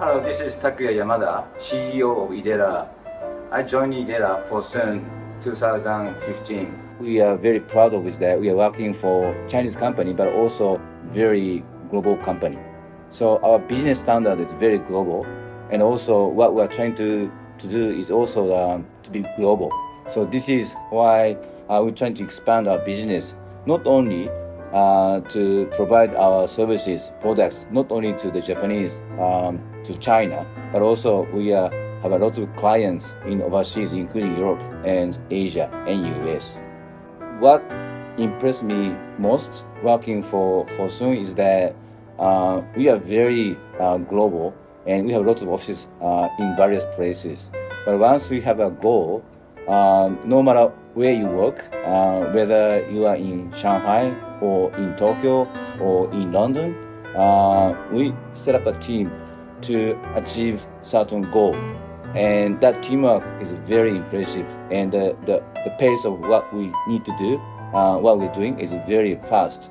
Hello, this is Takuya Yamada, CEO of IDERA. I joined IDERA Fosun 2015. We are very proud of that we are working for Chinese company, but also very global company. So our business standard is very global, and also what we are trying to, to do is also um, to be global. So this is why uh, we're trying to expand our business, not only uh, to provide our services, products, not only to the Japanese, um, to China, but also we uh, have a lot of clients in overseas, including Europe and Asia and US. What impressed me most working for, Fosun is that uh, we are very uh, global and we have lots of offices uh, in various places. But once we have a goal, um, no matter where you work, uh, whether you are in Shanghai or in Tokyo or in London, uh, we set up a team to achieve certain goal. And that teamwork is very impressive. And the, the, pace of what we need to do, uh, what we're doing is very fast.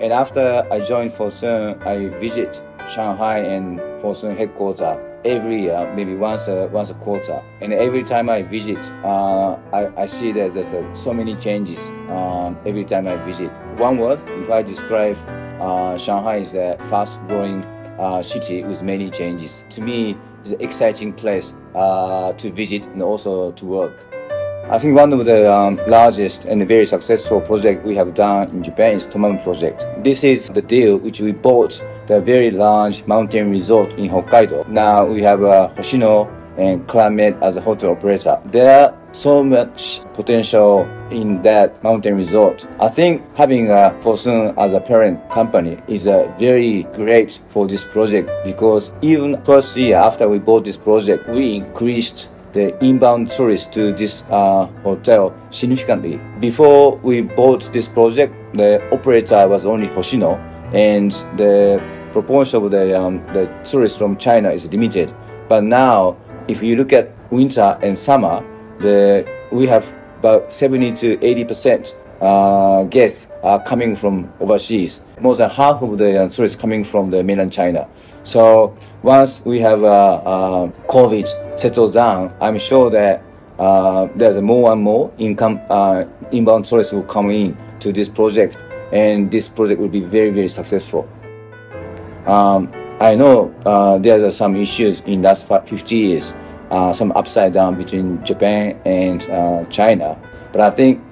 And after I joined Fosun, I visit Shanghai and Fosun headquarters every year, maybe once a, once a quarter. And every time I visit, uh, I, I see that there's uh, so many changes um, every time I visit. One word, if I describe uh, Shanghai is a fast-growing uh, city with many changes. To me, it's an exciting place uh, to visit and also to work. I think one of the um, largest and very successful project we have done in Japan is Tomamu project. This is the deal which we bought the very large mountain resort in Hokkaido. Now we have uh, Hoshino and Club Med as a hotel operator. There are so much potential in that mountain resort. I think having a Fosun as a parent company is uh, very great for this project because even first year after we bought this project, we increased the inbound tourists to this uh, hotel significantly. Before we bought this project, the operator was only Hoshino, and the proportion of the, um, the tourists from China is limited. But now, if you look at winter and summer, the, we have about 70 to 80 percent uh, guests are coming from overseas. More than half of the uh, tourists coming from the mainland China. So once we have uh, uh, COVID settled down, I'm sure that uh, there's more and more income uh, inbound tourists will come in to this project, and this project will be very very successful. Um, I know uh, there are some issues in last 50 years, uh, some upside down between Japan and China, but I think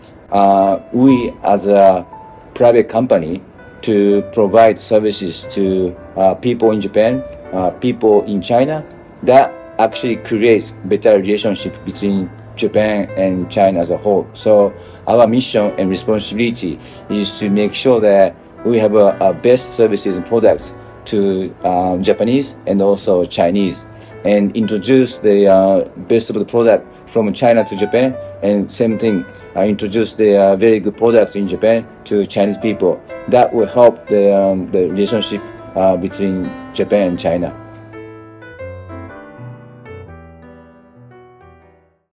we as a private company to provide services to uh, people in Japan, uh, people in China, that actually creates better relationship between Japan and China as a whole. So our mission and responsibility is to make sure that we have a best services and products to uh, Japanese and also Chinese and introduce the uh, best of the product from China to Japan and same thing uh, introduce the uh, very good products in Japan to Chinese people that will help the, um, the relationship uh, between Japan and China.